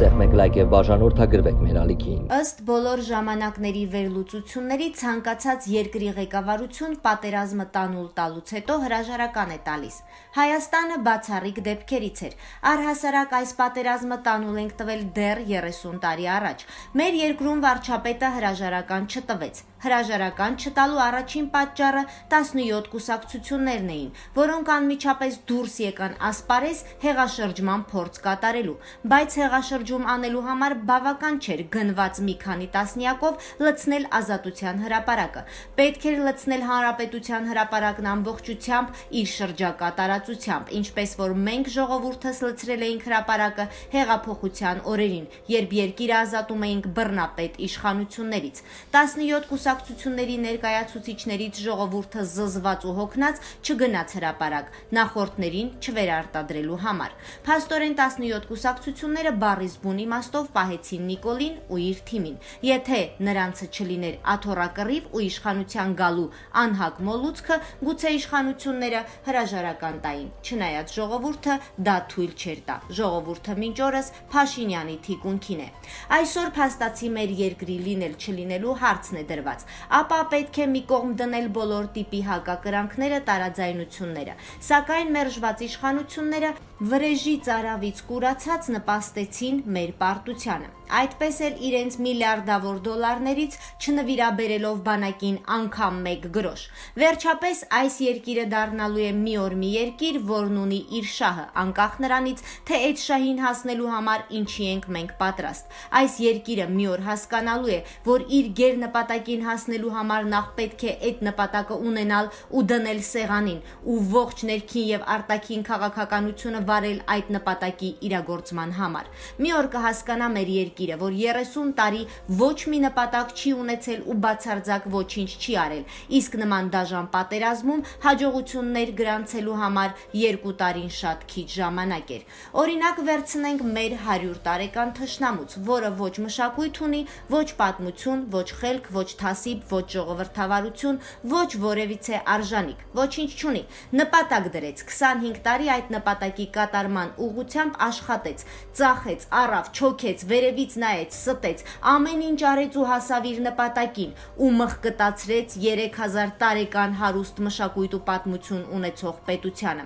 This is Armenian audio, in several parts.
սեղմեք լայք եւ բաժանորդագրվեք մեր ալիքին։ Ըստ բոլոր ժամանակների վերլուծությունների ցանկացած երկրի ղեկավարություն պատերազմը տանուլ տալուց հետո հրաժարական է տալիս։ Հայաստանը բացառիկ դեպքերից էր։ Առհասարակ այս պատերազմը տանուլ ենք տվել դեռ 30 տարի առաջ։ Մեր երկրում վարչապետը հրաժարական չտվեց։ Հրաժարական չտալու առաջին պատճառը 17 կուսակցություններն էին, որոնք անմիջապես դուրս եկան ասպարեզ հեղաշրջման փորձ կատարելու, բայց հեղաշրջում անելու համար բավական չէր գնված մի քանի տասնյակով լցնել ազատության հրապարակը։ Պետք էր լցնել հանրապետության հրապարակն ամբողջությամբ իր շրջակա տարածությամբ, ինչպես որ մենք ժողովուրդս լցրել էինք հրապարակը հեղափոխության օրերին, երբ երկիրը ազատում էինք բռնապետ իշխանություններից։ 17 կուսակցությունների ներկայացուցիչներից ժողովուրդը զզված ու հոգնած չգնաց հրապարակ նախորդներին չվերարտադրելու համար։ Փաստորեն 17 կուսակցությունները բառիս բուն իմաստով պահեցին Նիկոլին ու իր թիմին։ Եթե նրանցը չլիներ աթոռակռիվ ու իշխանության գալու անհակ մոլուցքը, գուցե իշխանությունները հրաժարական տային։ Չնայած ժողովուրդը դա թույլ չէր տա։ Ժողովուրդը մինչ օրս Փաշինյանի թիկունքին է։ Այսօր փաստացի մեր երկրի լինել չլինելու հարցն է դրված։ Ապա պետք է մի կողմ դնել բոլոր տիպի հակակրանքները, տարաձայնությունները։ Սակայն մերժված իշխանությունները վրեժի ծարավից կուրացած նպաստեցին մեր պարտությանը։ Այդպես էլ իրենց միլիարդավոր դոլարներից չնվիրաբերելով բանակին անգամ 1 գրոշ։ Վերջապես այս երկիրը դառնալու է մի օր մի երկիր, որն ունի իր շահը, անկախ նրանից, թե այդ շահին հասնելու համար ինչի ենք մենք պատրաստ։ Այս երկիրը մի օր հասկանալու է, որ իր ģեր նպատակին հասնելու համար նախ պետք է այդ նպատակը ունենալ ու դնել սեղանին ու ողջ ներքին եւ արտաքին քաղաքականությունը վարել այդ նպատակի իրագործման համար։ Մի օր կհասկանա մեր երկիրը, որ 30 տարի ոչ մի նպատակ չի ունեցել ու բացարձակ ոչինչ չի արել։ Իսկ նման դաժան պատերազմում հաջողություններ գրանցելու համար 2 տարին շատ քիչ ժամանակ էր։ Օրինակ վերցնենք մեր 100 տարեկան թշնամուց, որը ոչ մշակույթ ունի, ոչ պատմություն, ոչ խելք, ոչ թասիբ, ոչ ժողովրդավարություն, ոչ որևիցե արժանիք, ոչինչ չունի։ Նպատակ դրեց 25 տարի այդ նպատակի կատարման ուղղությամբ աշխատեց, ծախեց, առավ, չոքեց, վերևից նայեց, ստեց, ամեն ինչ արեց ու հասավ իր նպատակին ու մխկտացրեց 3000 տարեկան հարուստ մշակույթ ու պատմություն ունեցող պետությանը։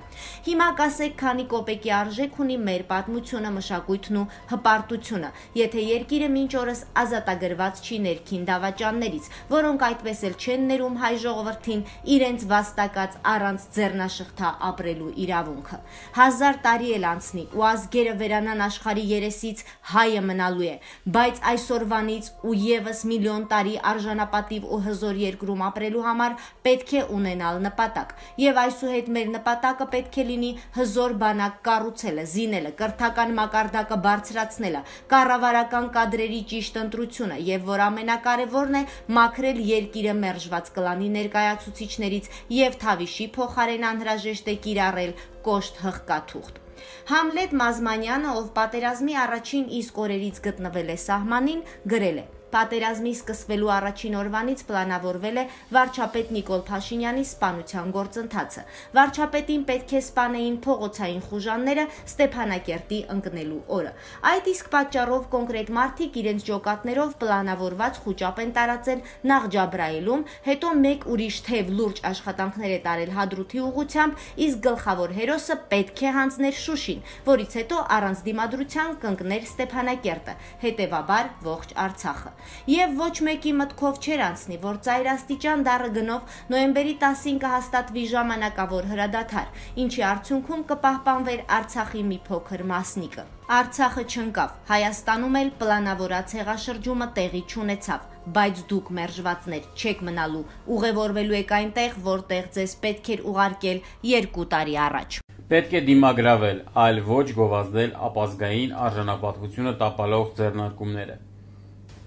Հիմա կասեք, քանի կոպեկի արժեք ունի մեր պատմությունը, մշակույթն ու հպարտությունը, եթե երկիրը մինչ օրս ազատագրված չի ներքին դավաճաններից, որոնք այդպես էլ չեն ներում հայ ժողովրդին իրենց վաստակած առանց ձեռնաշղթա ապրելու իրավունքը։ Հազար տարի էլ անցնի ու ազգերը վերանան աշխարի երեսից հայը մնալու է, բայց այսօրվանից ու եւս միլիոն տարի արժանապատիվ ու հզոր երկրում ապրելու համար պետք է ունենալ նպատակ։ Եվ այսուհետ մեր նպատակը պետք է լինի հզոր բանակ կառուցելը, զինելը, կրթական մակարդակը բարձրացնելը, կառավարական կադրերի ճիշտ ընտրությունը եւ որ ամենակարևորն է մաքրել երկիրը մերժված կլանի ներկայացուցիչներից եւ Թավիշի փոխարեն անհրաժեշտ է կիրառել կոշտ հղկաթուղթ։ Համլետ Մազմանյանը, ով պատերազմի առաջին իսկ օրերից գտնվել է սահմանին, գրել է. Պատերազմի սկսվելու առաջին օրվանից պլանավորվել է վարչապետ Նիկոլ Փաշինյանի սպանության գործընթացը։ Վարչապետին պետք է սպանեին փողոցային խուժանները Ստեփանակերտի ընկնելու օրը։ Այդ իսկ պատճառով կոնկրետ մարդիկ իրենց ջոկատներով պլանավորված խոճապ են տարածել նախ Ջաբրայելում, հետո մեկ ուրիշ թեև լուրջ աշխատանքներ է տարել Հադրութի ուղությամբ, իսկ գլխավոր հերոսը պետք է հանձներ Շուշին, որից հետո առանց դիմադրության կընկներ Ստեփանակերտը, հետևաբար ողջ Արցախը եւ ոչ մեկի մտքով չէր անցնի, որ ծայրաստիճան դառը գնով նոյեմբերի 10-ին կհաստատվի ժամանակավոր հրադադար, ինչի արդյունքում կպահպանվեր Արցախի մի փոքր մասնիկը։ Արցախը չընկավ, Հայաստանում էլ պլանավորած հեղաշրջումը տեղի չունեցավ, բայց դուք մերժվածներ չեք մնալու, ուղևորվելու եք այնտեղ, որտեղ ձեզ պետք էր ուղարկել 2 տարի առաջ։ Պետք է դիմագրավել, այլ ոչ գովազդել ապազգային արժանապատվությունը տապալող ձեռնարկումները։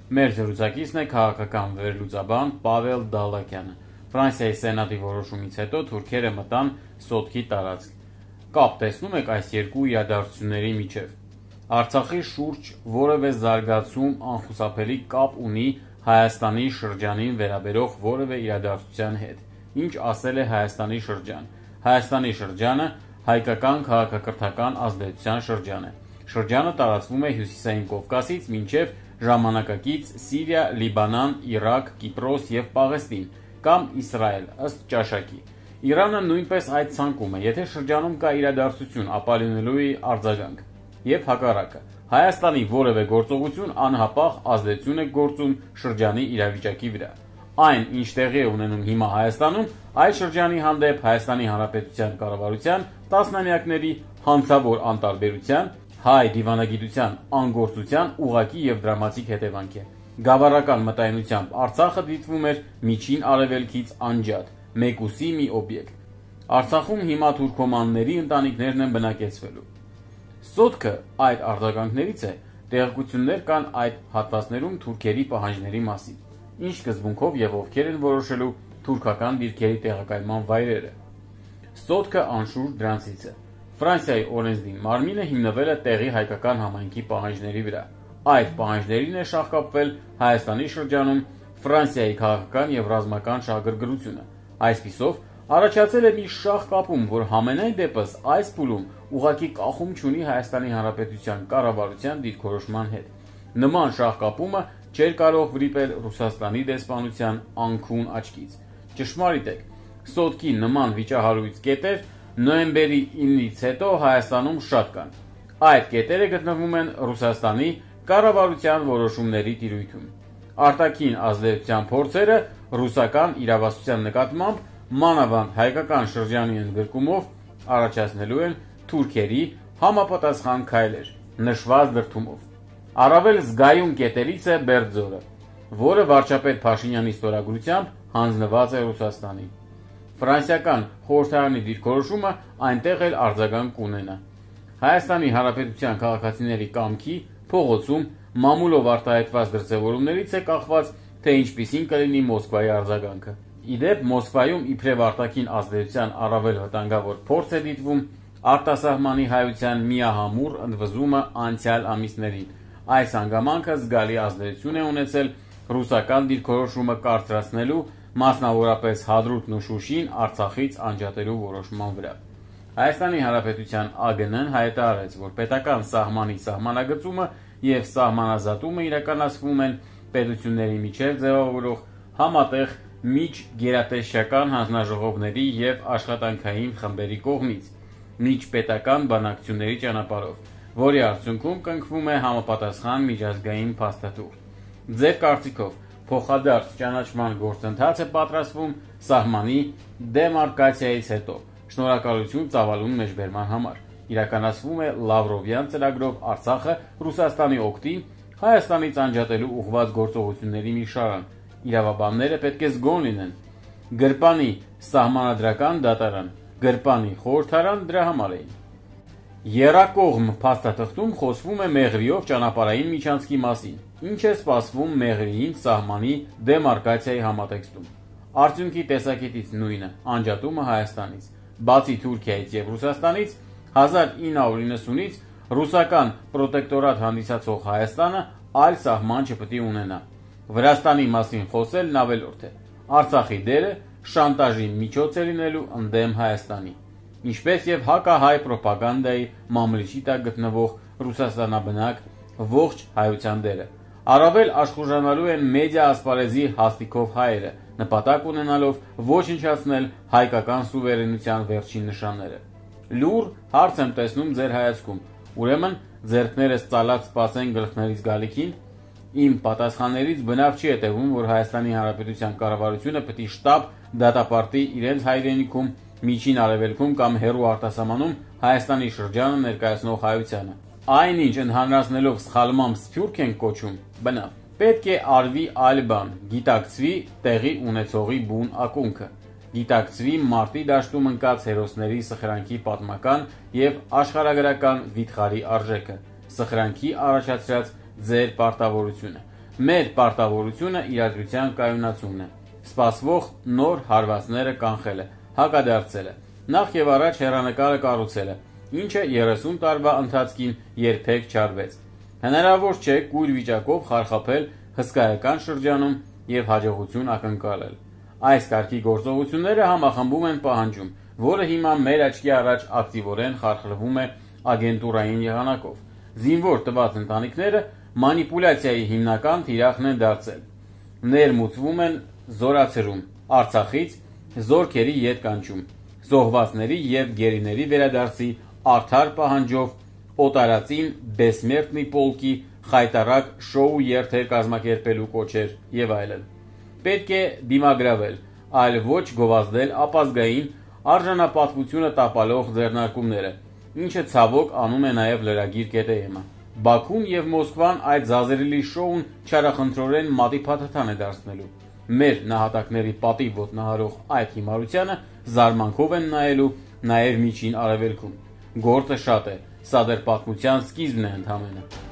Մեր զրուցակիցն է քաղաքական վերլուծաբան Պավել Դալակյանը։ Ֆրանսիայի սենատի որոշումից հետո թուրքերը մտան Սոտքի տարածք։ Կապ տեսնում եք այս երկու իրադարձությունների միջև։ Արցախի շուրջ որևէ զարգացում անխուսափելի կապ ունի Հայաստանի շրջանին վերաբերող որևէ իրադարձության հետ։ Ինչ ասել է Հայաստանի շրջան։ Հայաստանի շրջանը հայկական քաղաքակրթական ազդեցության շրջան է։ շրջանը տարածվում է հյուսիսային Կովկասից մինչև ժամանակակից Սիրիա, Լիբանան, Իրաք, Կիպրոս եւ Պաղեստին կամ Իսրայել ըստ ճաշակի։ Իրանը նույնպես այդ ցանկում է, եթե շրջանում կա իրադարձություն, ապա լինելու է արձագանք եւ հակառակը։ Հայաստանի որևէ գործողություն անհապաղ ազդեցություն է գործում շրջանի իրավիճակի վրա։ Այն, ինչ տեղի է ունենում հիմա Հայաստանում, այդ շրջանի հանդեպ Հայաստանի Հանրապետության կառավարության տասնամյակների հանցավոր անտարբերության, հայ դիվանագիտության անգործության ուղակի եւ դրամատիկ հետևանք է։ Գավառական մտայնությամբ Արցախը դիտվում էր միջին արևելքից անջատ, մեկուսի մի օբյեկտ։ Արցախում հիմա թուրքոմանների ընտանիքներն են բնակեցվելու։ Սոտքը այդ արձագանքներից է, տեղեկություններ կան այդ հատվածներում թուրքերի պահանջների մասին։ Ինչ սկզբունքով եւ ովքեր են որոշելու թուրքական դիրքերի տեղակայման վայրերը։ Սոտքը անշուշտ դրանցից է։ Ֆրանսիայի օրենսդին մարմինը հիմնվել է տեղի հայկական համայնքի պահանջների վրա։ Այդ պահանջներին է շահկապվել Հայաստանի շրջանում Ֆրանսիայի քաղաքական եւ ռազմական շահագրգռությունը։ Այսպիսով առաջացել է մի շահ կապում, որ համենայն դեպս այս փուլում ուղակի կախում չունի Հայաստանի Հանրապետության կառավարության դիրքորոշման հետ։ Նման շահ կապումը չէր կարող վրիպել Ռուսաստանի դեսպանության անքուն աչքից։ Ճշմարիտ է, Սոտկի նման վիճահարույց կետեր նոյեմբերի 9-ից հետո Հայաստանում շատ կան։ Այդ կետերը գտնվում են Ռուսաստանի կառավարության որոշումների տիրույթում։ Արտաքին ազդեցության փորձերը ռուսական իրավասության նկատմամբ մանավանդ հայկական շրջանի ընդգրկումով առաջացնելու են թուրքերի համապատասխան քայլեր նշված դրթումով։ Առավել զգայուն կետերից է Բերձորը, որը վարչապետ Փաշինյանի ստորագրությամբ հանձնված է Ռուսաստանին։ Ֆրանսիական խորհրդարանի դիրքորոշումը այնտեղ էլ արձագանք կունենա։ Հայաստանի Հանրապետության քաղաքացիների կամքի փողոցում մամուլով արտահայտված դրսևորումներից է կախված, թե ինչպիսին կլինի Մոսկվայի արձագանքը։ Իդեպ Մոսկվայում իբրև արտաքին ազդեցության առավել վտանգավոր փորձ է դիտվում արտասահմանի հայության միահամուռ ընդվզումը անցյալ ամիսներին։ Այս հանգամանքը զգալի ազդեցություն է ունեցել ռուսական դիրքորոշումը կարծրացնելու մասնավորապես Հադրութն ու Շուշին Արցախից անջատելու որոշման վրա։ Հայաստանի Հանրապետության ԱԳՆ-ն հայտարարեց, որ պետական սահմանի սահմանագծումը եւ սահմանազատումը իրականացվում են պետությունների միջև ձևավորող համատեղ միջ գերատեսչական հանձնաժողովների եւ աշխատանքային խմբերի կողմից միջ պետական բանակցությունների ճանապարհով, որի արդյունքում կնքվում է համապատասխան միջազգային փաստաթուղթ։ Ձեր կարծիքով փոխադարձ ճանաչման գործընթաց է պատրաստվում սահմանի դեմարկացիայից հետո։ Շնորհակալություն ծավալուն մեջբերման համար։ Իրականացվում է Լավրովյան ծրագրով Արցախը Ռուսաստանի օգտի Հայաստանից անջատելու ուղղված գործողությունների մի շարան։ Իրավաբանները պետք է զգոն լինեն։ Գրպանի սահմանադրական դատարան, գրպանի խորհրդարան դրա համար էին։ Երակողմ փաստաթղթում խոսվում է Մեղրիով ճանապարհային միջանցքի մասին։ Ինչ է սպասվում Մեղրիին սահմանի դեմարկացիայի համատեքստում։ Արդյունքի տեսակետից նույնը՝ անջատումը Հայաստանից։ Բացի Թուրքիայից եւ Ռուսաստանից 1990-ից ռուսական պրոտեկտորատ հանդիսացող Հայաստանը այլ սահման չպետք է ունենա։ Վրաստանի մասին խոսելն ավելորդ է։ Արցախի դերը շանտաժի միջոց է լինելու ընդդեմ Հայաստանի ինչպես եւ հակահայ ռոպագանդայի մամլիչի տակ գտնվող Ռուսաստանաբնակ ողջ հայության դերը։ Արավել աշխուժանալու են մեդիա ասպարեզի հաստիկով հայերը, նպատակ ունենալով ոչնչացնել հայկական սուվերենության վերջին նշանները։ Լուր հարց եմ տեսնում ձեր հայացքում։ Ուրեմն ձերքներս ցալած սпасեն գլխներից գալիքին Իմ պատասխաններից բնավ չի հետևում, որ Հայաստանի Հանրապետության կառավարությունը պետք է շտապ դատապարտի իրենց հայրենիքում, միջին արևելքում կամ հերու արտասահմանում Հայաստանի շրջանը ներկայացնող հայությանը։ Այնինչ ընդհանրացնելով սխալմամբ սփյուրք են կոչում, բնավ։ Պետք է արվի այլ բան, գիտակցվի տեղի ունեցողի բուն ակունքը, գիտակցվի մարտի դաշտում ընկած հերոսների սխրանքի պատմական եւ աշխարհագրական վիթխարի արժեքը, սխրանքի առաջացրած ձեր պարտավորությունը։ Մեր պարտավորությունը իրադրության կայունացումն է։ Սպասվող նոր հարվածները կանխելը, հակադարձելը, նախ եւ առաջ հերանեկարը կառուցելը, ինչը 30 տարվա ընթացքին երբեք չարվեց։ Հնարավոր չէ կույր վիճակով խարխափել հսկայական շրջանում եւ հաջողություն ակնկալել։ Այս կարգի գործողությունները համախմբում են պահանջում, որը հիմա մեր աչքի առաջ ակտիվորեն խարխլվում է ագենտուրային եղանակով։ Զինվոր տված ընտանիքները մանիպուլյացիայի հիմնական թիրախն են դարձել։ Ներմուծվում են զորացրում Արցախից զորքերի ետ կանչում, զոհվածների եւ գերիների վերադարձի արդար պահանջով օտարածին բեսմերտնի պոլկի խայտարակ շոու երթեր կազմակերպելու կոչեր եւ այլն։ Պետք է դիմագրավել, այլ ոչ գովազդել ապազգային արժանապատվությունը տապալող ձեռնարկումները, ինչը ցավոք անում է նաեւ լրագիր կետեյեմը։ Բաքուն եւ Մոսկվան այդ զազերելի շոուն չարախնդրորեն մատի փաթաթան է դարձնելու։ Մեր նահատակների պատիվ ոտնահարող այդ հիմարությունը զարմանքով են նայելու նաև միջին արևելքում։ Գործը շատ է, սա դեռ պատմության սկիզբն է ընդհանրապես։